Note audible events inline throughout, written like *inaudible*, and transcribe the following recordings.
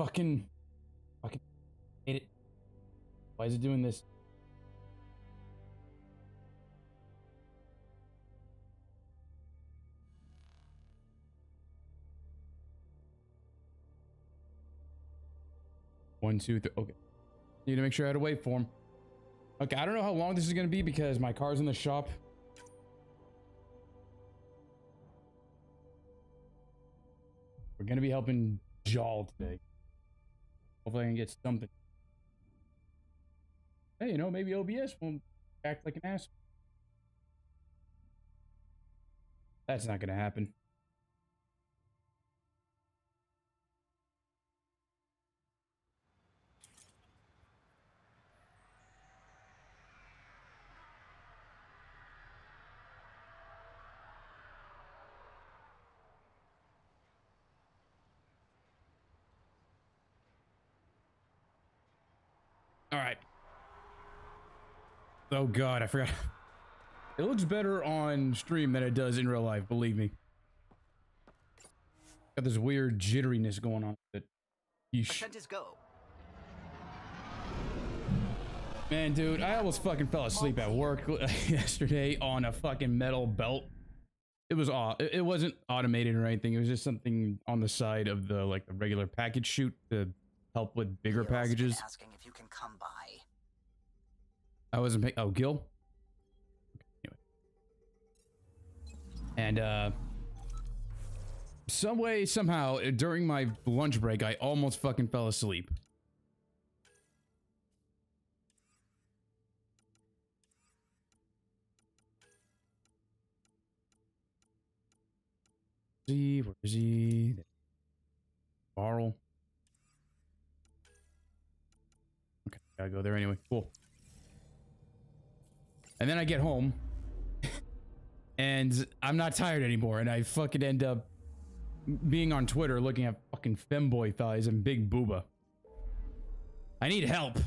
Fucking. Fucking. Hate it. Why is it doing this? One, two, three. Okay. Need to make sure I had a waveform. Okay, I don't know how long this is going to be because my car's in the shop. We're going to be helping Jaal today. Hopefully I can get something. Hey, you know, maybe OBS won't act like an ass. That's not going to happen. All right. Oh god, I forgot. It looks better on stream than it does in real life, believe me. Got this weird jitteriness going on with it. Yeesh. Go. Man, dude, I almost fucking fell asleep at work *laughs* yesterday on a fucking metal belt. It was aw- it it wasn't automated or anything. It was just something on the side of the like the regular package chute to help with bigger Gil's packages. Asking if you can come by. I wasn't paying. Oh, Gil. Anyway. And uh, some way, somehow, uh, during my lunch break, I almost fucking fell asleep. Where is he? Where is he? Barrel. Gotta go there anyway. Cool. And then I get home and I'm not tired anymore. And I fucking end up being on Twitter looking at fucking femboy thighs and big booba. I need help.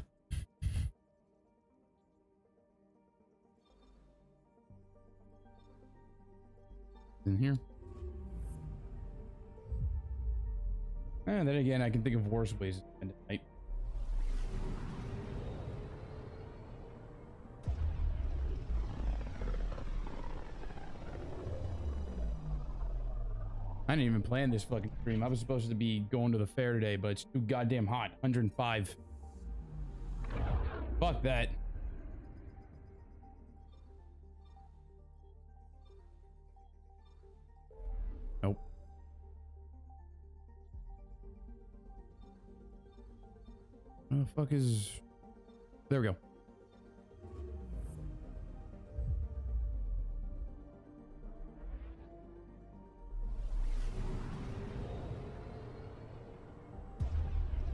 In here. And then again, I can think of worse ways to spend a night. I didn't even plan this fucking stream. I was supposed to be going to the fair today, but it's too goddamn hot. 105. Fuck that. Nope. Where the fuck is... There we go.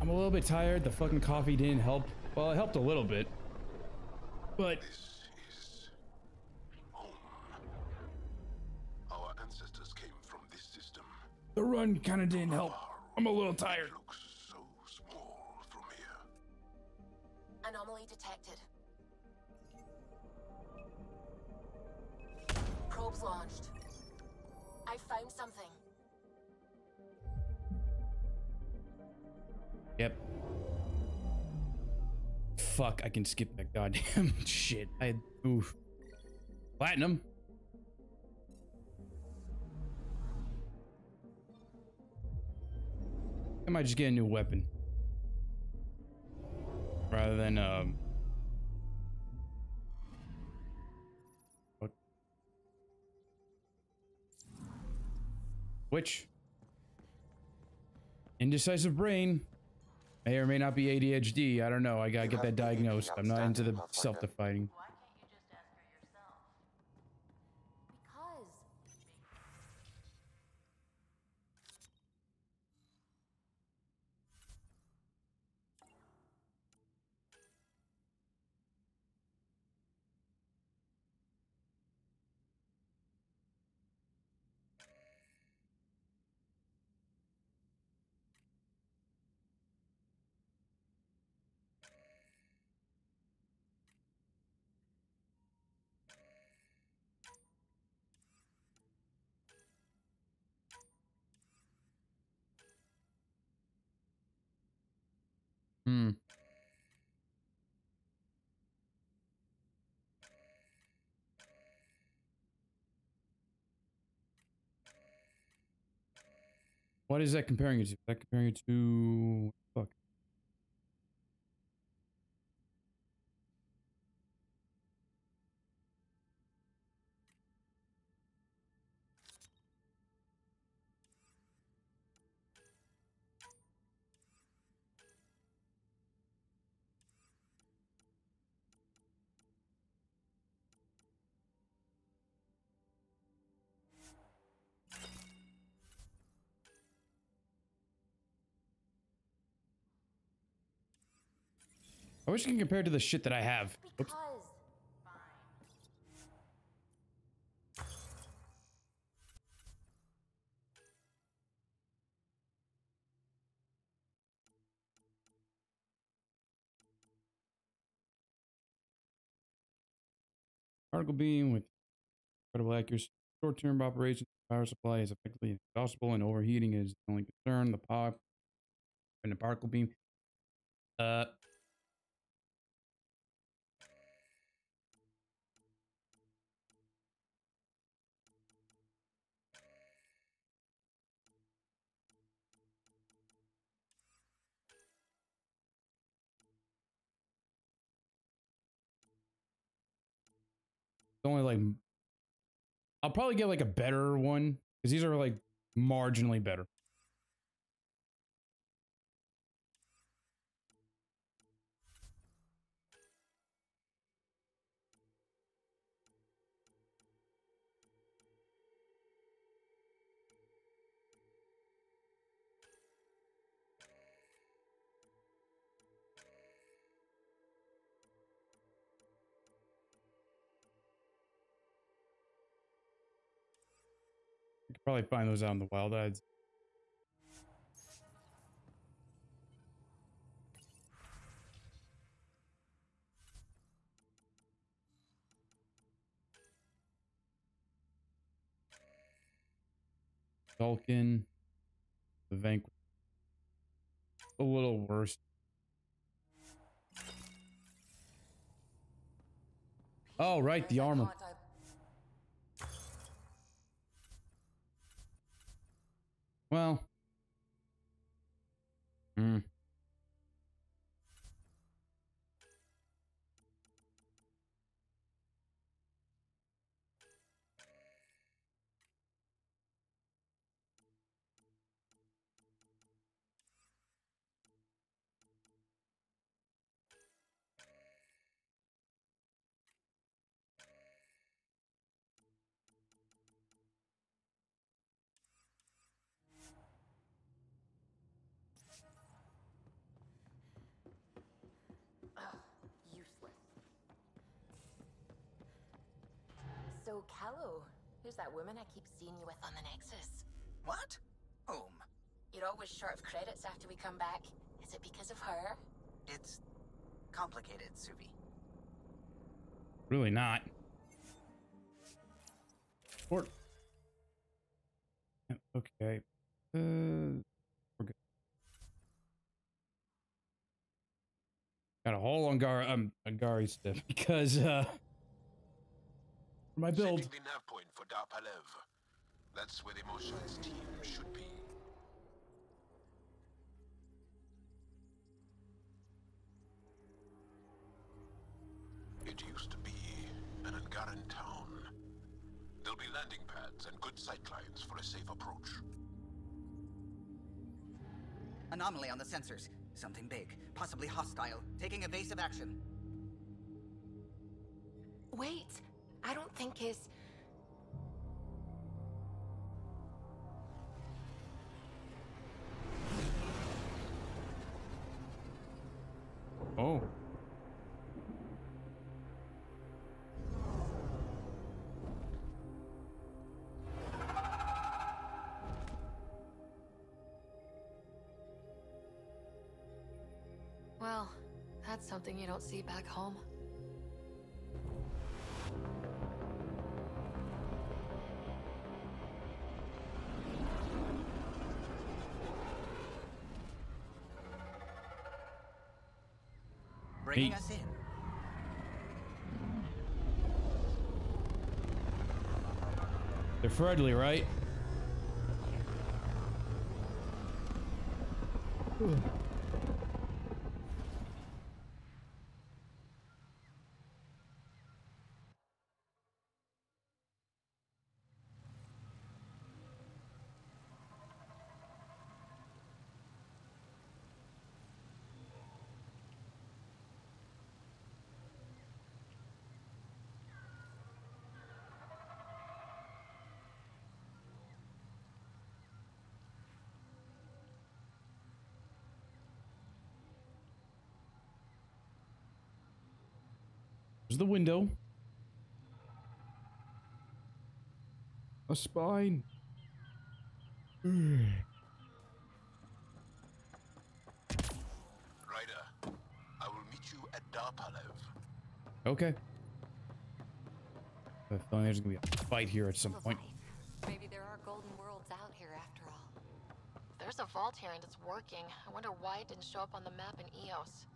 I'm a little bit tired. The fucking coffee didn't help. Well, it helped a little bit. But This is home. Our ancestors came from this system. the run kind of didn't help. I'm a little tired. Looks so small from here. Anomaly detected. Probes launched. I found something. Yep. Fuck, I can skip that goddamn *laughs* shit. I oof. Platinum. I might just get a new weapon. Rather than um what which indecisive brain may or may not be ADHD. I don't know. I gotta get that diagnosed. I'm not into the self-defining. What is that comparing it to? Is that comparing it to fuck? I wish you can compare it to the shit that I have. Oops. Particle beam with incredible accuracy. Short-term operation power supply is effectively inexhaustible, and overheating is the only concern. The pop and the particle beam. Uh, only like I'll probably get like a better one because these are like marginally better. Probably find those out in the wild ads. Vulcan, the Vanquish. A little worse. Oh, right, the armor. Can't I- Well. Hmm. That woman I keep seeing you with on the Nexus? What? Whom? You're always short of credits after we come back. Is it because of her? It's complicated, Suvi. Really not. Or okay. Uh, we're good. Got a hole on Gar um on Gari stuff *laughs* because uh for my build. Setting the nav point for Darpalev. That's where the Moshae's team should be. It used to be an Angaran town. There'll be landing pads and good sightlines for a safe approach. Anomaly on the sensors. Something big, possibly hostile, taking evasive action. Wait, I don't think his. Something you don't see back home. bringing us in. They're friendly, right? There's the window. A spine. *sighs* Ryder, I will meet you at Darpalev. Okay. I have a feeling there's gonna be a fight here at some point. Maybe there are golden worlds out here after all. There's a vault here and it's working. I wonder why it didn't show up on the map in Eos.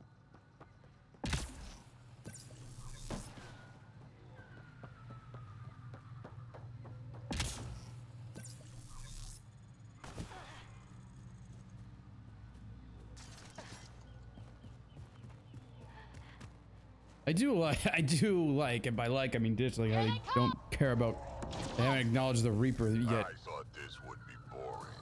I do like, *laughs* I do like, and by like I mean dislike how they don't care about, they haven't acknowledged the Reaper yet. I thought this would be boring.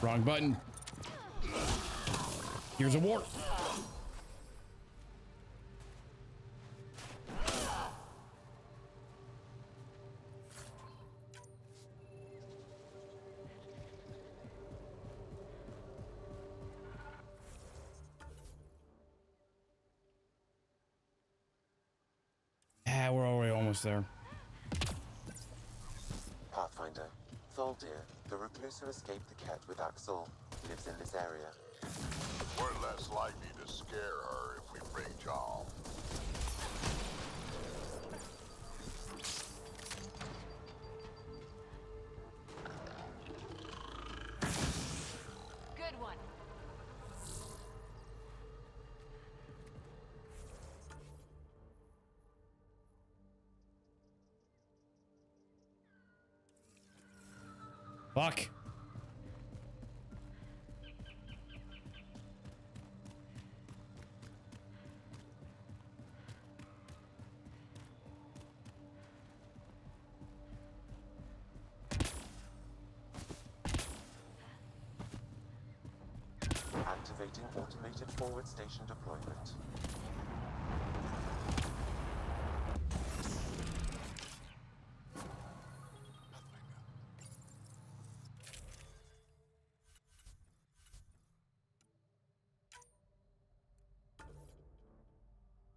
Wrong button. Here's a wart. Ah, we're already almost there. Pathfinder, Tholdir, the recluse who escaped the kett with Akksul, lives in this area. We're less likely to scare her if we bring Jaal. Good one. Fuck. Activating automated forward station deployment.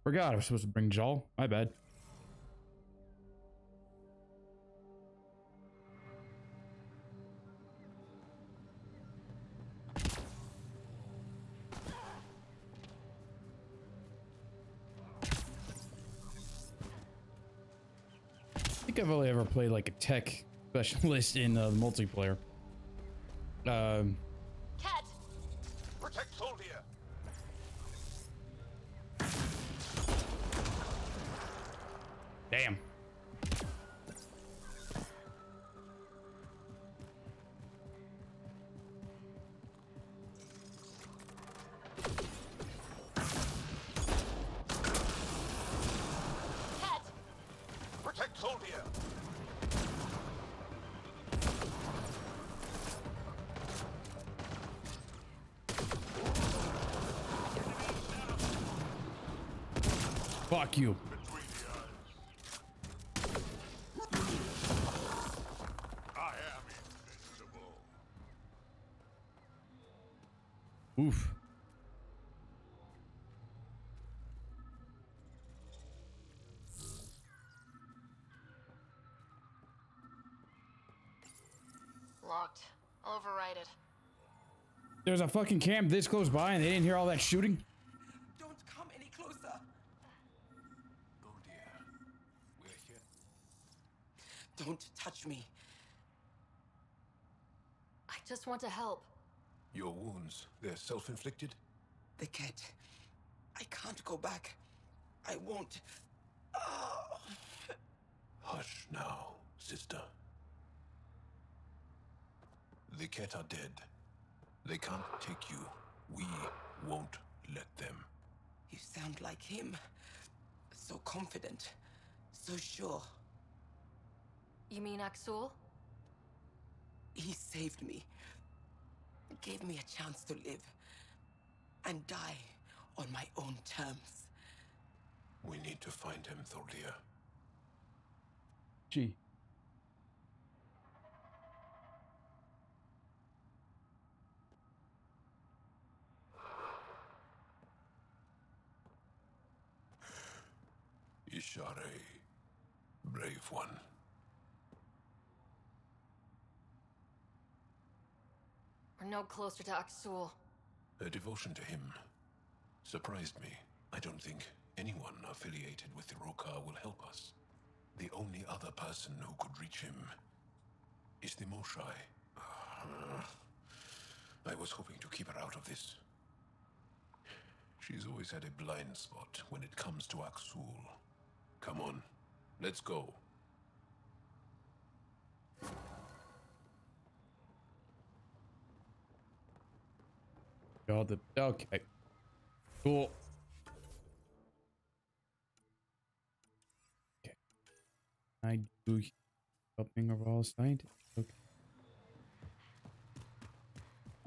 Forgot I was supposed to bring Jaal. My bad. I've only ever played like a tech specialist in uh, multiplayer. Um, Fuck you. Between the eyes. I am invincible. Oof. Locked. Override it. There's a fucking camp this close by and they didn't hear all that shooting? Don't come any closer. Oh dear. We're here. Don't touch me. I just want to help. Your wounds, they're self-inflicted? The kett. I can't go back. I won't. Oh. *sighs* Hush now, sister. The Ket are dead. They can't take you. We won't let them. You sound like him. So confident. So sure. You mean Akksul? He saved me. Gave me a chance to live. And die on my own terms. We need to find him, Thordir. Gee. Ishare, brave one. No closer to Akksul. Her devotion to him surprised me. I don't think anyone affiliated with the Roekaar will help us. The only other person who could reach him is the Moshae. *sighs* I was hoping to keep her out of this. She's always had a blind spot when it comes to Akksul. Come on, let's go. God, the okay. Cool. Okay. I do helping of all scientists. Okay.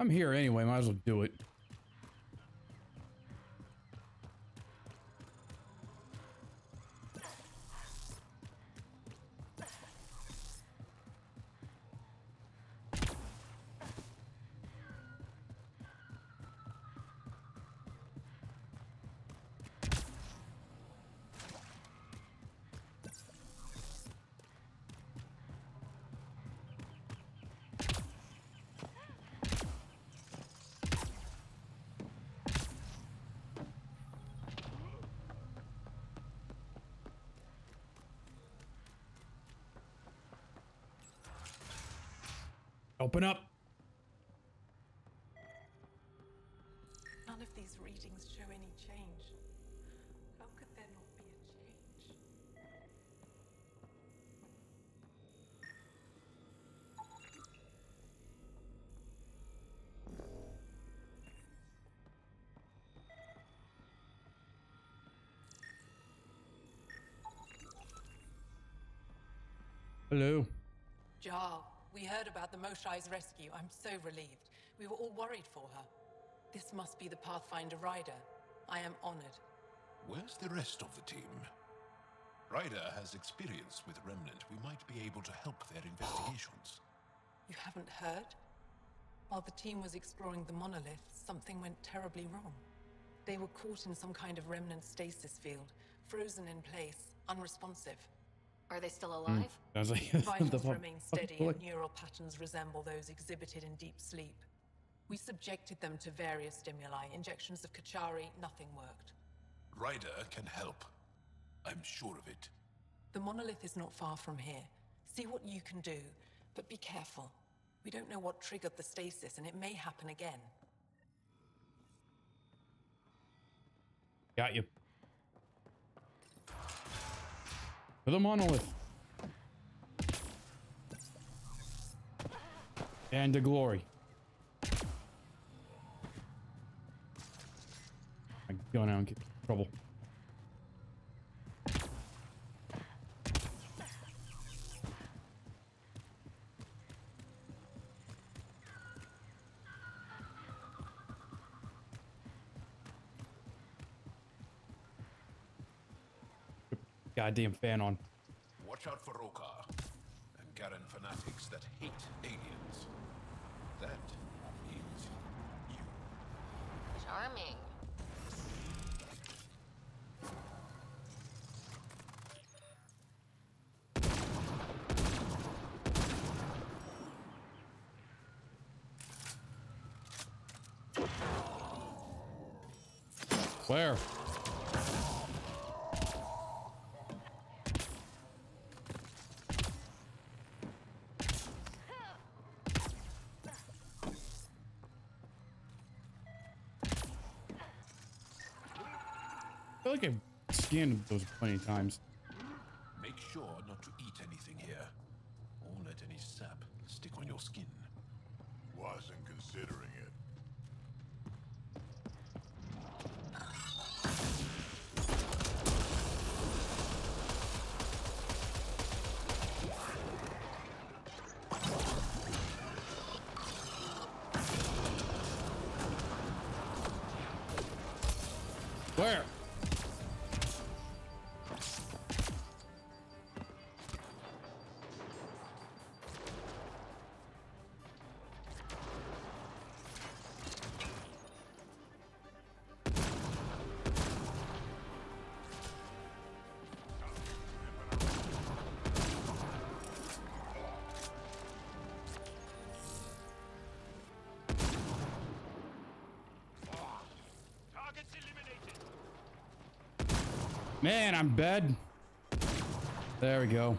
I'm here anyway, might as well do it. Open up. None of these readings show any change. How could there not be a change? Hello. Jaal, we heard about the Moshae's rescue. I'm so relieved. We were all worried for her. This must be the Pathfinder Ryder. I am honored. Where's the rest of the team? Ryder has experience with Remnant. We might be able to help their investigations. You haven't heard? While the team was exploring the monolith, something went terribly wrong. They were caught in some kind of remnant stasis field, frozen in place, unresponsive. Are they still hmm. alive? Sounds like *laughs* the Vitals fuck- remain steady and like- neural patterns resemble those exhibited in deep sleep. We subjected them to various stimuli, injections of Kachari, nothing worked. Ryder can help. I'm sure of it. The monolith is not far from here. See what you can do, but be careful. We don't know what triggered the stasis, and it may happen again. Got you. For the monolith. And to glory. Go now and get in trouble. Goddamn fan on. Watch out for Roekaar and Garen fanatics that hate aliens. That means you. Charming. Where? I feel like I've scanned those plenty of times. Make sure not to eat anything here, or let any sap stick on your skin. Man, I'm bad. There we go.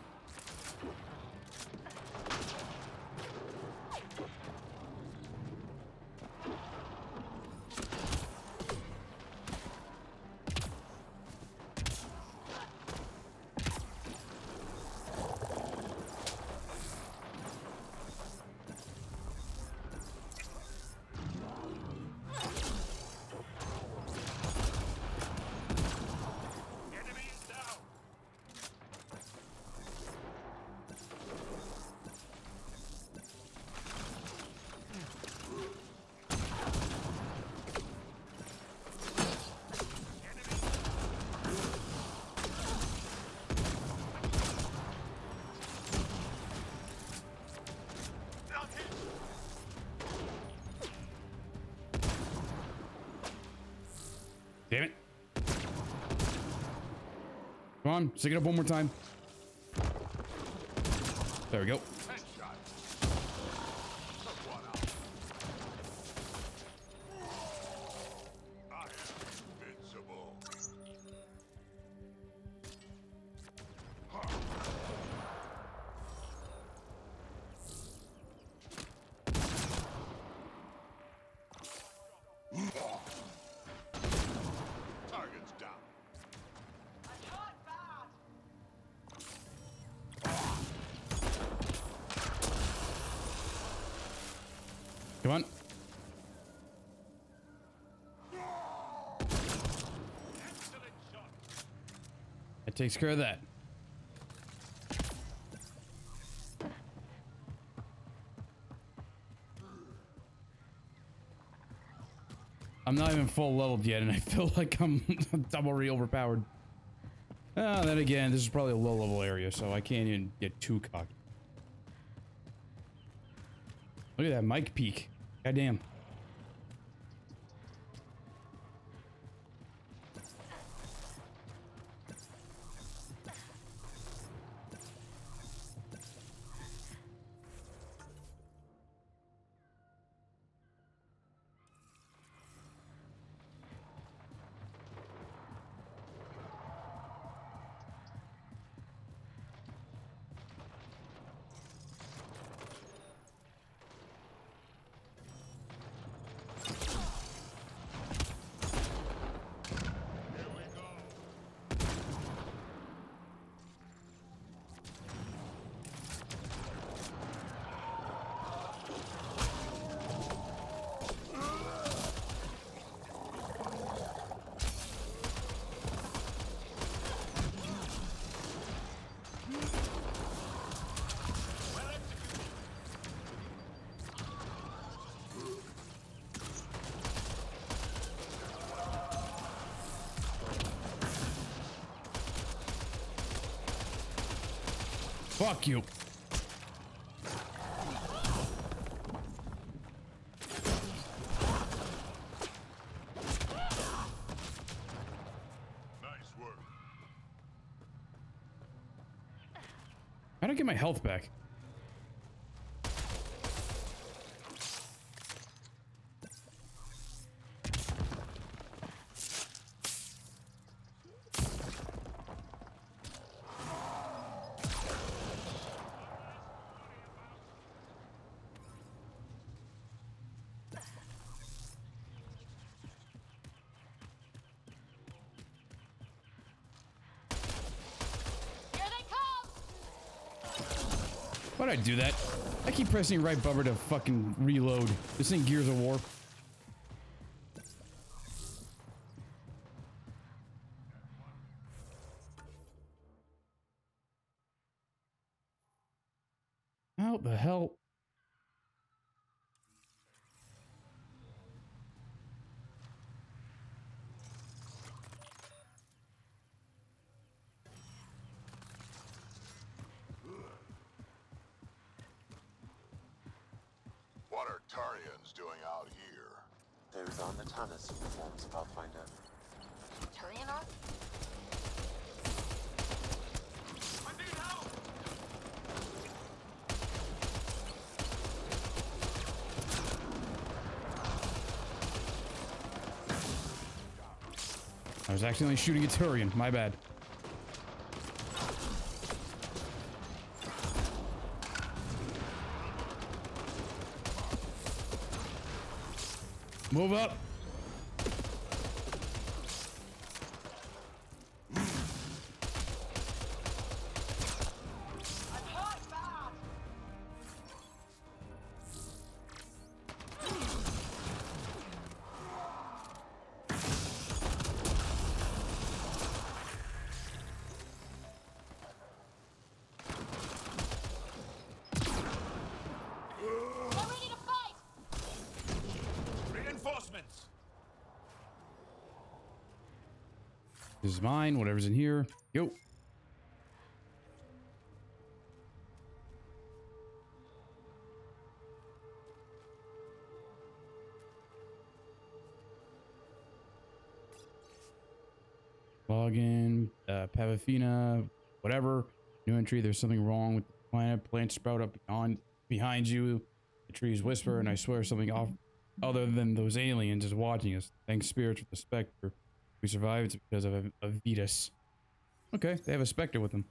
On, stick it up one more time. There we go. Takes care of that. I'm not even full leveled yet, and I *laughs* feel like I'm *laughs* doubly overpowered. Ah, then again, this is probably a low level area, so I can't even get too cocky. Look at that mic peak. Goddamn. Fuck you. Nice work. How do I get my health back? Do that? I keep pressing right bumper to fucking reload. This ain't Gears of War. How the hell? What are Turians doing out here? Those on the Tannis uniforms, Pathfinder. Turian arc? I was accidentally shooting a Turian. My bad. Move up. This is mine. Whatever's in here. Yo. Login, uh, Pavafina, whatever. New entry. There's something wrong with the planet. Plants sprout up beyond, behind you. The trees whisper, and I swear something off other than those aliens is watching us. Thanks, spirits for the Spectre. We survived because of a, a Vetus. Okay, they have a Spectre with them.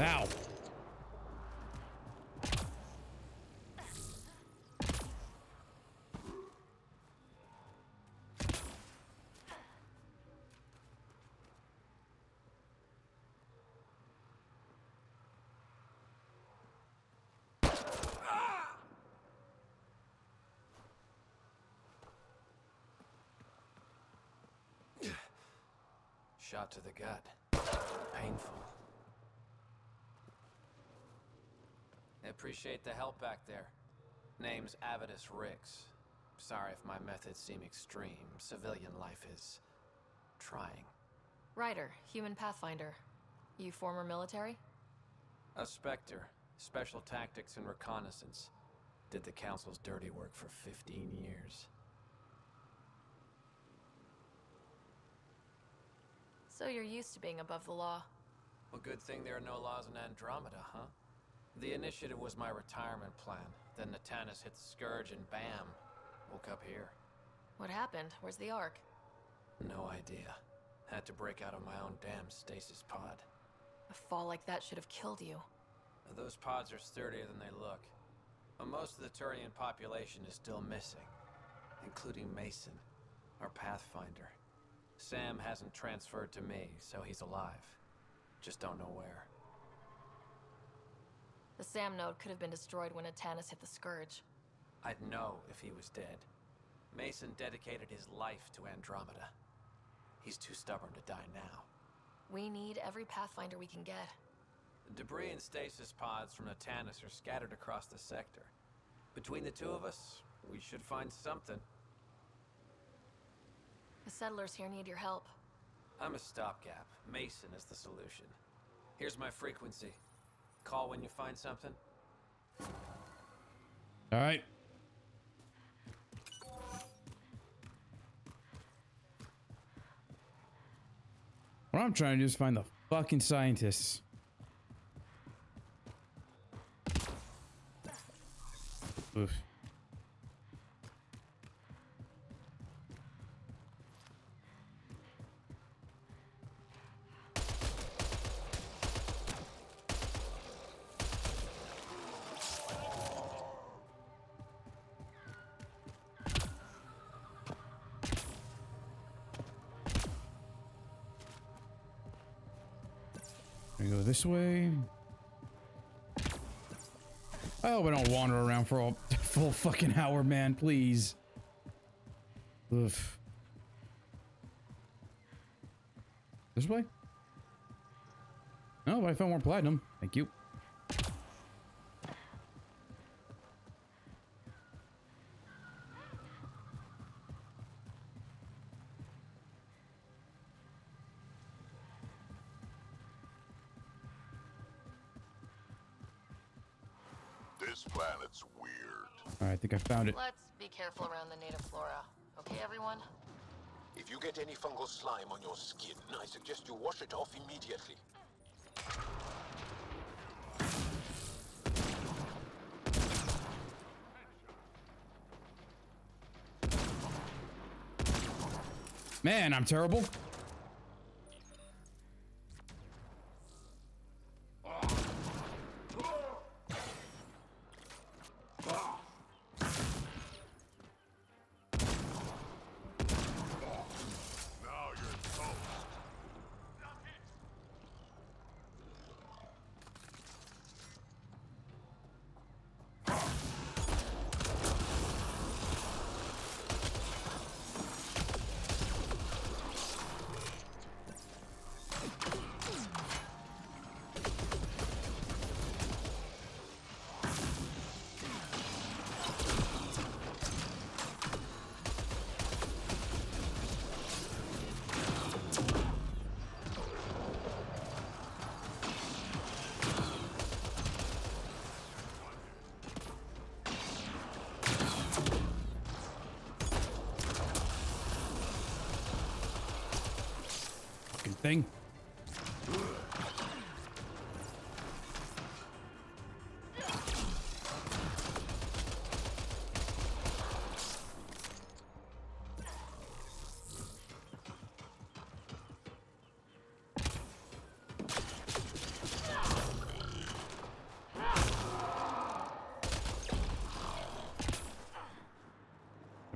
Now. Shot to the gut. Painful. I appreciate the help back there. Name's Avitus Rix. Sorry if my methods seem extreme. Civilian life is trying. Ryder, human pathfinder. You former military? A Spectre. Special tactics and reconnaissance. Did the Council's dirty work for 15 years. So you're used to being above the law. Well, good thing there are no laws in Andromeda, huh? The initiative was my retirement plan. Then Natanus hit the Scourge and bam, woke up here. What happened? Where's the Ark? No idea. Had to break out of my own damn stasis pod. A fall like that should have killed you. Those pods are sturdier than they look. But most of the Turian population is still missing, including Macen, our Pathfinder. Sam hasn't transferred to me, so he's alive. Just don't know where. The SAM node could have been destroyed when Natanus hit the Scourge. I'd know if he was dead. Macen dedicated his life to Andromeda. He's too stubborn to die now. We need every Pathfinder we can get. The debris and stasis pods from the Tannis are scattered across the sector. Between the two of us, we should find something. The settlers here need your help. I'm a stopgap. Macen is the solution. Here's my frequency. Call when you find something. All right. What I'm trying to do is find the fucking scientists. Oof. This way. I hope I don't wander around for a *laughs* full fucking hour, man. Please. Oof. This way? No, but I found more platinum. Thank you. This planet's weird. All right, I think I found it. Let's be careful around the native flora. Okay, everyone? If you get any fungal slime on your skin, I suggest you wash it off immediately. Man, I'm terrible.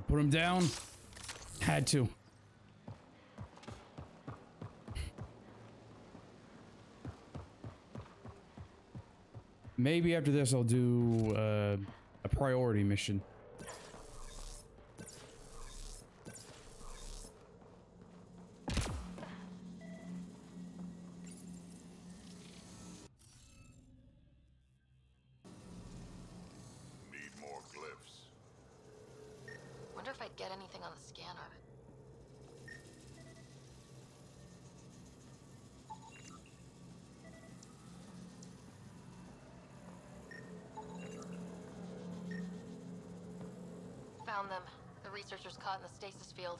Put him down. Had to. Maybe after this I'll do uh, a priority mission. Stasis field.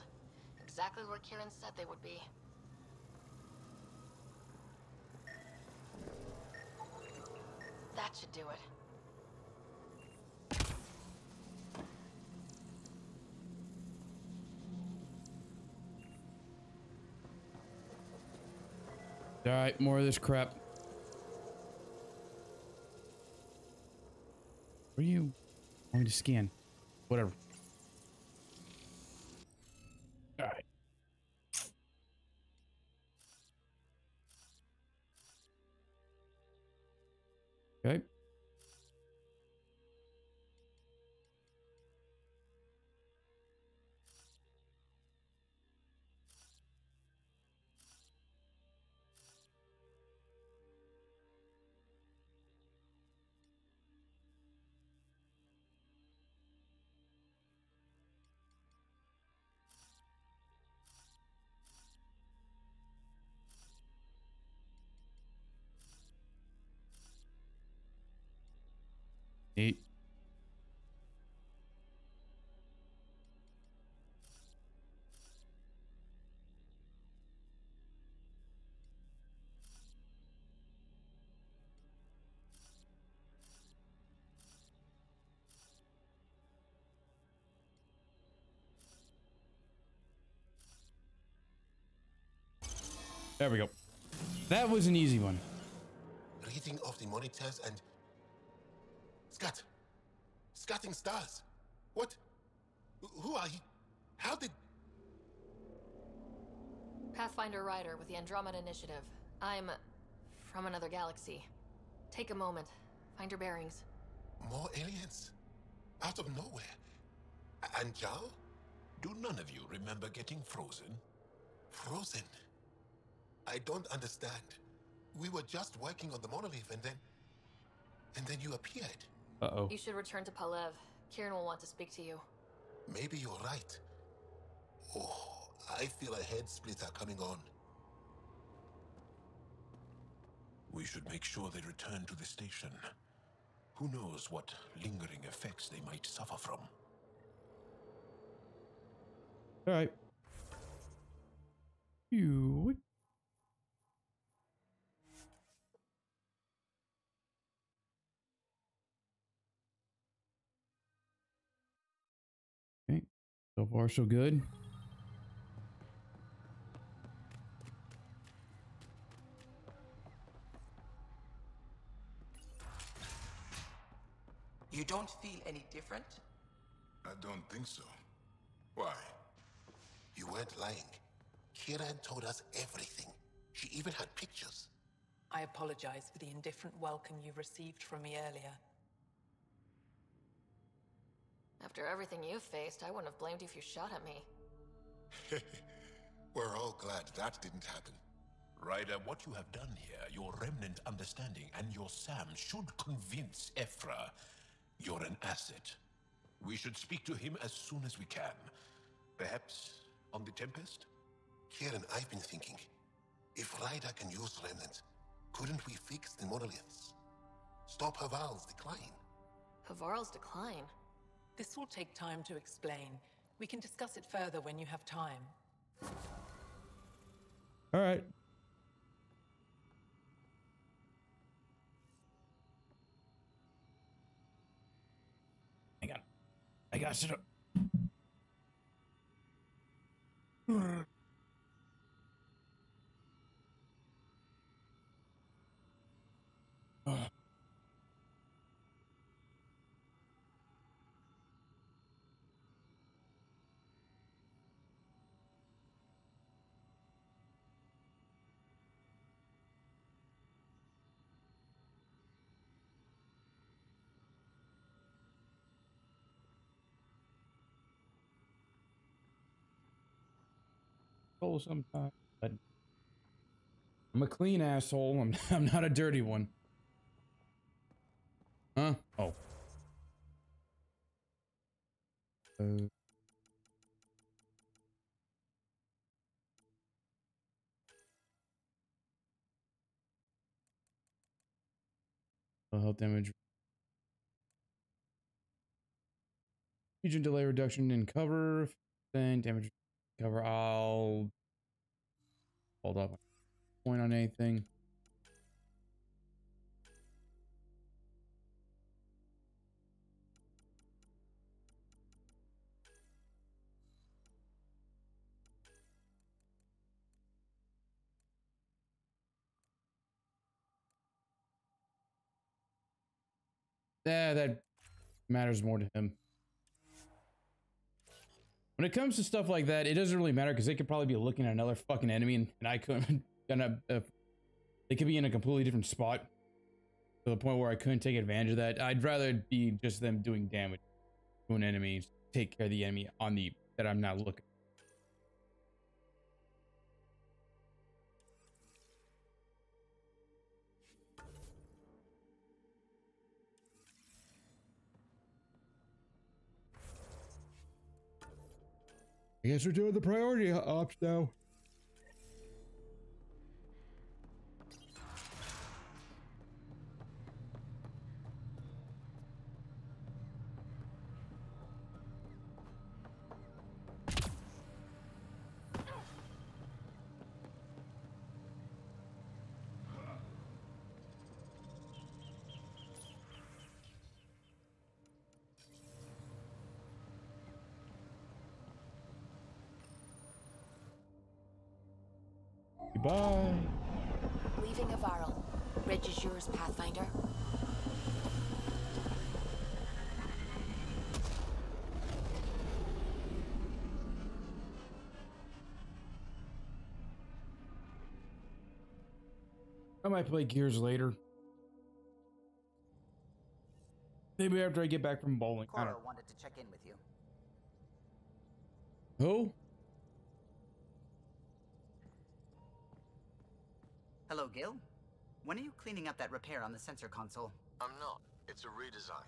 Exactly where Kieran said they would be. That should do it. All right, more of this crap. Where are you? Want me to scan? Whatever. Eight. There we go. That was an easy one. Reading of the monitors and. Scat! Scatting stars! What? Who are you? How did. Pathfinder Ryder with the Andromeda Initiative. I'm from another galaxy. Take a moment. Find your bearings. More aliens? Out of nowhere? And Jaal? Do none of you remember getting frozen? Frozen? I don't understand. We were just working on the monolith and then. And then you appeared. Uh oh. You should return to Palev. Kieran will want to speak to you. Maybe you're right. Oh, I feel a head splitter coming on. We should make sure they return to the station. Who knows what lingering effects they might suffer from? All right. You. So far, so good. You don't feel any different? I don't think so. Why? You weren't lying. Kieran told us everything. She even had pictures. I apologize for the indifferent welcome you received from me earlier. After everything you've faced, I wouldn't have blamed you if you shot at me. *laughs* We're all glad that didn't happen. Ryder, what you have done here, your remnant understanding, and your SAM should convince Evfra you're an asset. We should speak to him as soon as we can. Perhaps on the Tempest? Kieran, I've been thinking. If Ryder can use remnants, couldn't we fix the monoliths? Stop Havarl's decline? Havarl's decline. This will take time to explain. We can discuss it further when you have time. All right. Hang on. I got to. *sighs* Oh, sometimes. But I'm a clean asshole. I'm, *laughs* I'm not a dirty one. Huh? Oh. Uh, health damage. Region delay reduction in cover. Then damage cover. I'll hold up. Point on anything. Yeah, that matters more to him. When it comes to stuff like that, it doesn't really matter because they could probably be looking at another fucking enemy and, and I couldn't *laughs* gonna uh, they could be in a completely different spot to the point where I couldn't take advantage of that. I'd rather be just them doing damage to an enemy, take care of the enemy on the that I'm not looking. I guess we're doing the priority uh, ops now. Goodbye. Leaving Havarl. Bridge is yours, Pathfinder. I might play Gears later. Maybe after I get back from bowling. I Cora wanted to check in with you. Who? Hello, Gil. When are you cleaning up that repair on the sensor console? I'm not. It's a redesign.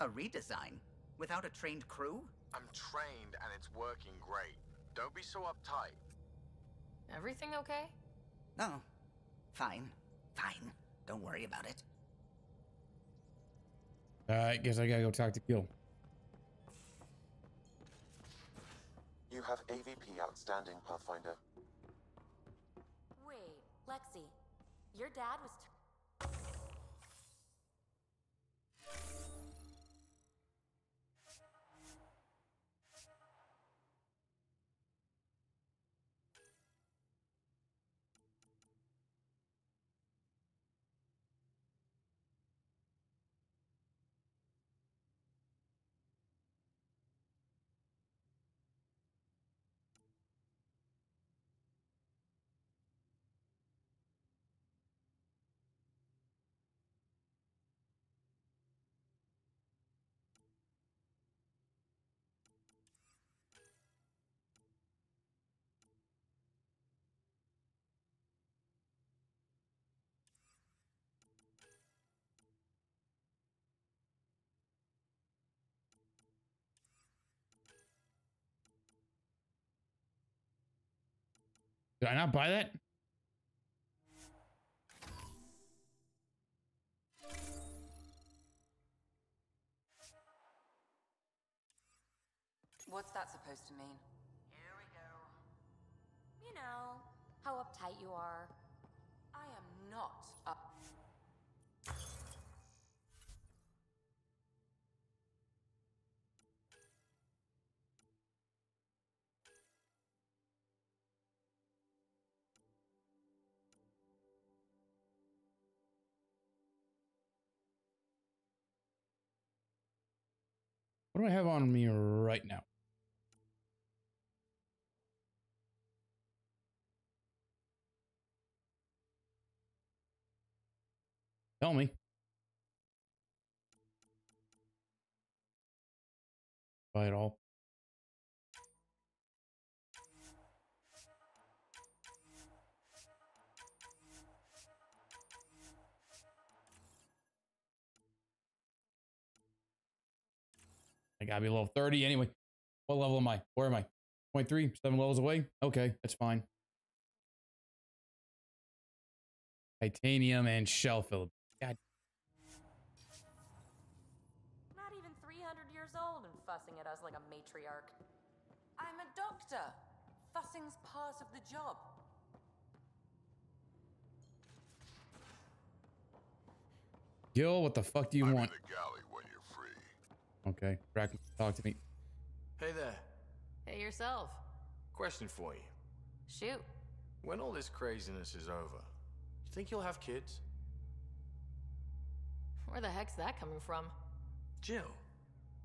A redesign? Without a trained crew? I'm trained and it's working great. Don't be so uptight. Everything okay? No. Fine. Fine. Don't worry about it. Uh, Alright, guess I gotta go talk to Gil. You have AVP outstanding, Pathfinder. Lexi. Your dad was. Did I not buy that? What's that supposed to mean? Here we go. You know, how uptight you are. I am not up. What do I have on me right now? Tell me. Buy it all. I gotta be level 30 anyway. What level am I? Where am I? 0.3, seven levels away? Okay, that's fine. Titanium and shell fill. God, Not even 300 years old and fussing at us like a matriarch. I'm a doctor. Fussing's part of the job. Gil, what the fuck do you I'm want? in the galley when you're free. Okay, Bracken, talk to me. Hey there. Hey yourself. Question for you. Shoot. When all this craziness is over, you think you'll have kids? Where the heck's that coming from? Jill,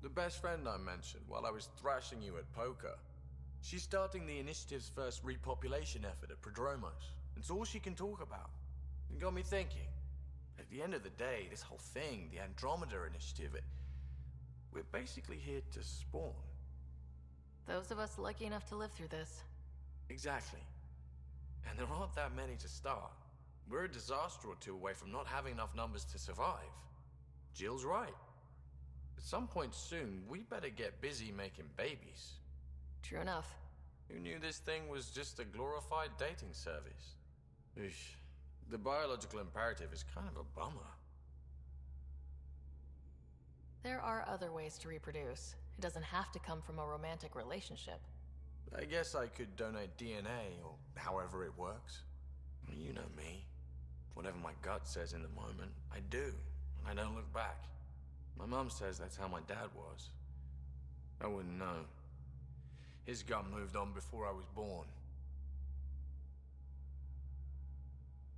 the best friend I mentioned while I was thrashing you at poker. She's starting the initiative's first repopulation effort at Prodromos. It's all she can talk about. It got me thinking. At the end of the day, this whole thing, the Andromeda Initiative, it, we're basically here to spawn. Those of us lucky enough to live through this. Exactly. And there aren't that many to start. We're a disaster or two away from not having enough numbers to survive. Jill's right. At some point soon, we better get busy making babies. True enough. Who knew this thing was just a glorified dating service? Eesh. The biological imperative is kind of a bummer. There are other ways to reproduce. It doesn't have to come from a romantic relationship. I guess I could donate DNA, or however it works. You know me. Whatever my gut says in the moment, I do, and I don't look back. My mum says that's how my dad was. I wouldn't know. His gut moved on before I was born.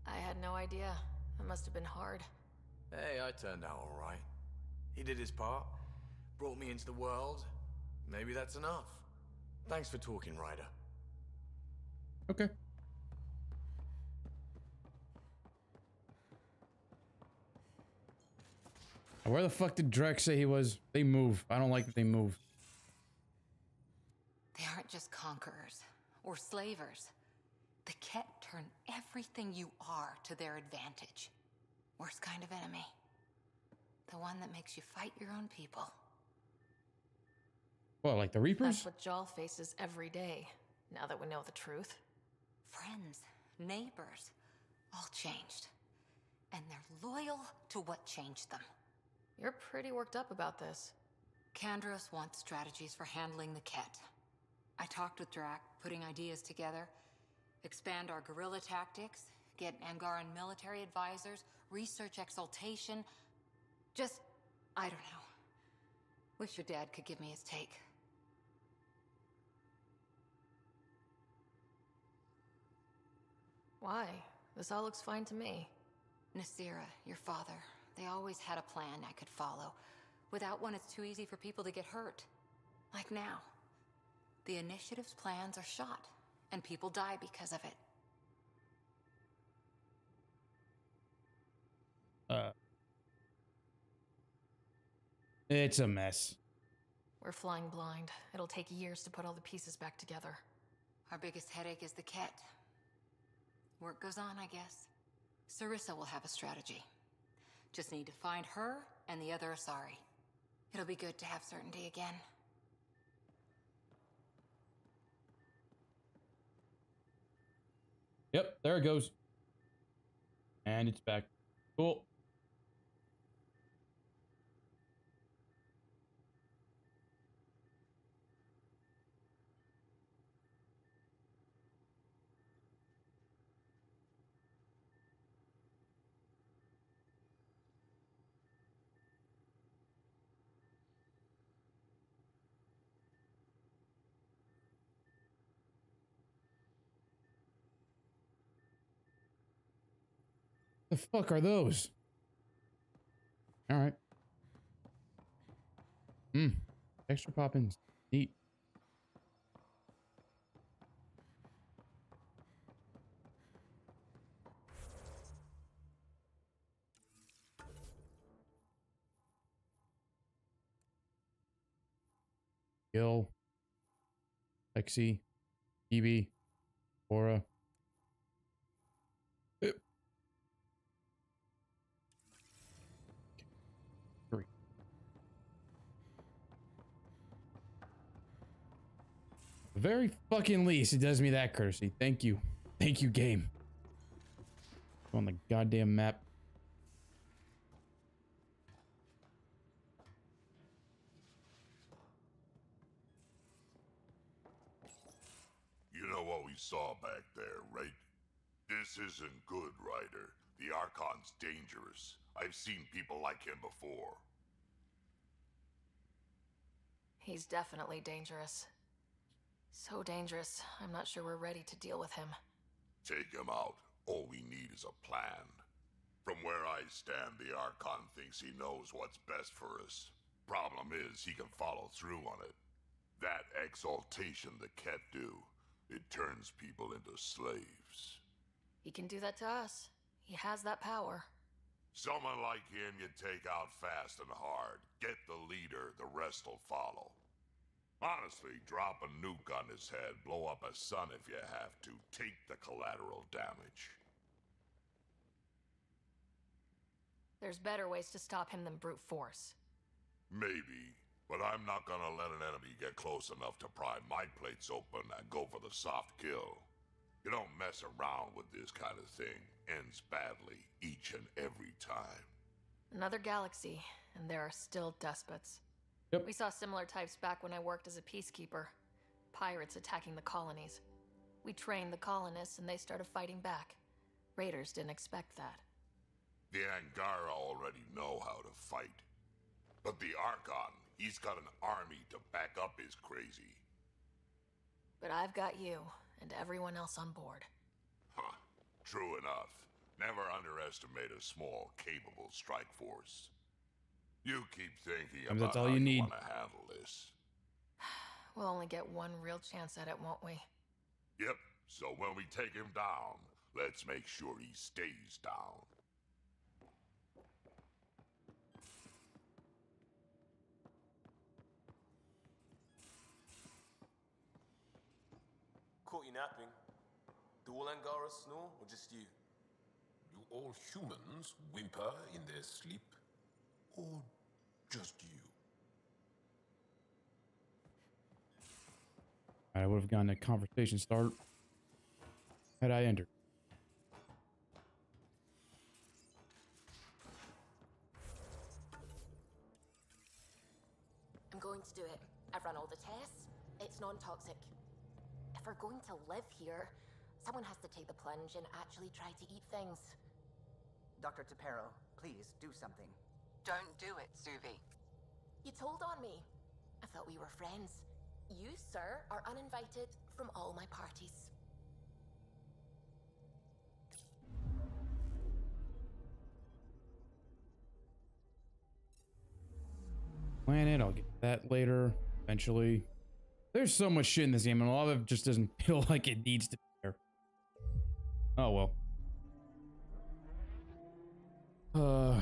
I had no idea. It must have been hard. Hey, I turned out alright. He did his part, brought me into the world. Maybe that's enough. Thanks for talking, Ryder. Okay. Where the fuck did Drack say he was? They move. I don't like that they move. They aren't just conquerors or slavers. The kett turn everything you are to their advantage. Worst kind of enemy. The one that makes you fight your own people. Well, like the Reapers? That's what Jaal faces every day, now that we know the truth. Friends, neighbors, all changed. And they're loyal to what changed them. You're pretty worked up about this. Kandros wants strategies for handling the kett. I talked with Drack, putting ideas together. Expand our guerrilla tactics, get Angaran military advisors, research exaltation. Just, I don't know. Wish your dad could give me his take. Why? This all looks fine to me. Nasira, your father, they always had a plan I could follow. Without one, it's too easy for people to get hurt. Like now. The initiative's plans are shot, and people die because of it. Uh. It's a mess. We're flying blind. It'll take years to put all the pieces back together. Our biggest headache is the kett. Work goes on, I guess. Sarissa will have a strategy. Just need to find her and the other Asari. It'll be good to have certainty again. Yep, there it goes. And it's back. Cool. The fuck are those? All right. Hmm. Extra poppins. Neat. Gil. Lexi. Evie. Aura. Very fucking least, it does me that courtesy. Thank you. Thank you, game. On the goddamn map. You know what we saw back there, right? This isn't good, Ryder. The Archon's dangerous. I've seen people like him before. He's definitely dangerous. So dangerous, I'm not sure we're ready to deal with him. Take him out. All we need is a plan. From where I stand, the Archon thinks he knows what's best for us. Problem is, he can follow through on it. That exaltation the kett do, it turns people into slaves. He can do that to us. He has that power. Someone like him you take out fast and hard. Get the leader, the rest will follow. Honestly, drop a nuke on his head, blow up a sun if you have to. Take the collateral damage. There's better ways to stop him than brute force. Maybe, but I'm not gonna let an enemy get close enough to pry my plates open and go for the soft kill. You don't mess around with this kind of thing. Ends badly, each and every time. Another galaxy, and there are still despots. Yep. We saw similar types back when I worked as a peacekeeper. Pirates attacking the colonies. We trained the colonists and they started fighting back. Raiders didn't expect that. The Angara already know how to fight. But the Archon, he's got an army to back up his crazy. But I've got you and everyone else on board. Huh. True enough. Never underestimate a small, capable strike force. You keep thinking about that's all how you you need. want to handle this. *sighs* We'll only get one real chance at it, won't we? Yep. So when we take him down, let's make sure he stays down. Caught you napping. Do all Angara snore, or just you? Do all humans whimper in their sleep? Or just you? I would have gotten a conversation start had I entered. I'm going to do it. I've run all the tests. It's non-toxic. If we're going to live here, someone has to take the plunge and actually try to eat things. Dr. T'Perro, please do something. Don't do it, Suvi. You told on me. I thought we were friends. You, sir, are uninvited from all my parties. Planet, I'll get that later, eventually. There's so much shit in this game, and a lot of it just doesn't *laughs* feel like it needs to be there. Oh well. Uh.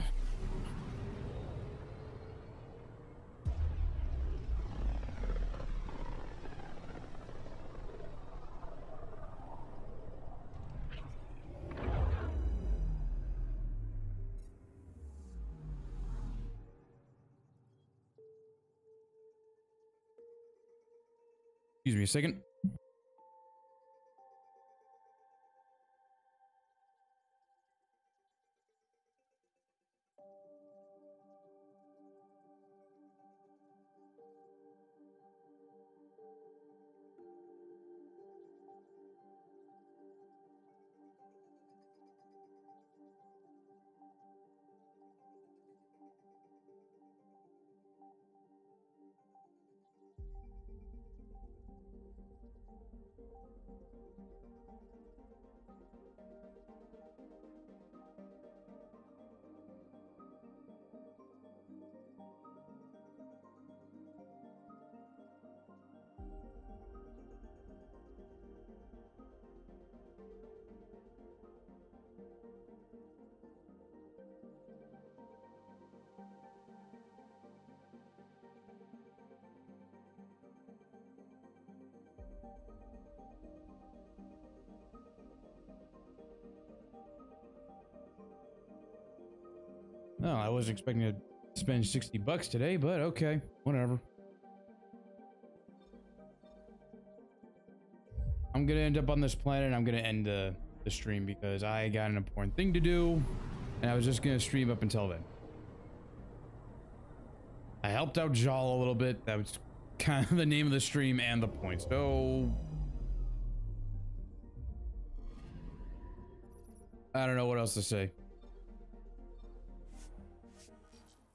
Excuse me a second. Thank you. No, I wasn't expecting to spend 60 bucks today, but okay, whatever. I'm gonna end up on this planet. I'm gonna end the, the stream because I got an important thing to do, and I was just gonna stream up until then. I helped out Jaal a little bit. That was kind of the name of the stream and the point. So I don't know what else to say.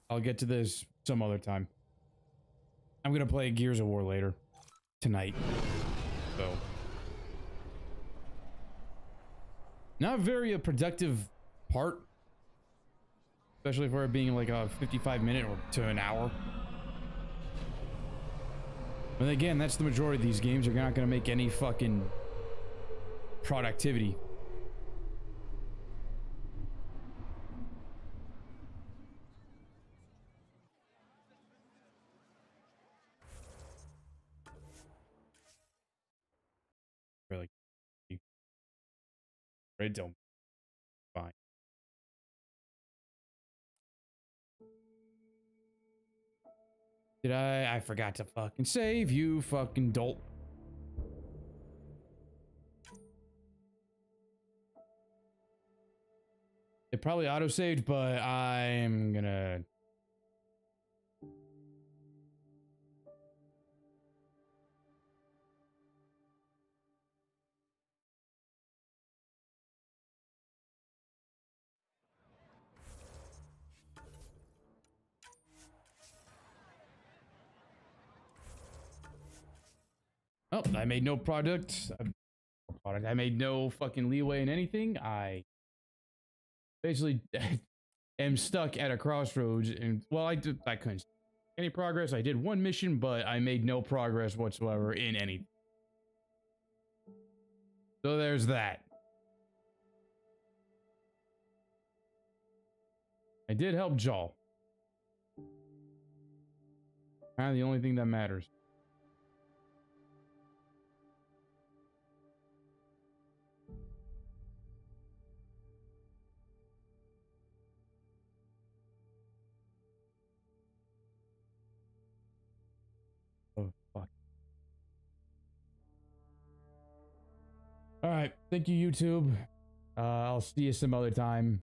I'll get to this some other time. I'm gonna play Gears of War later tonight. So not very a productive part, especially for it being like a 55 minute or to an hour. But again, that's the majority of these games. You're not gonna make any fucking productivity. Red Dome. Fine. Did I? I forgot to fucking save you, fucking dolt. It probably auto-saved, but I'm gonna... Oh, I made no product. Product. I made no fucking leeway in anything. I basically *laughs* am stuck at a crossroads and well I did I couldn't any progress. I did one mission, but I made no progress whatsoever in any. So there's that. I did help Jaal. Kind of the only thing that matters. All right. Thank you, YouTube. Uh, I'll see you some other time.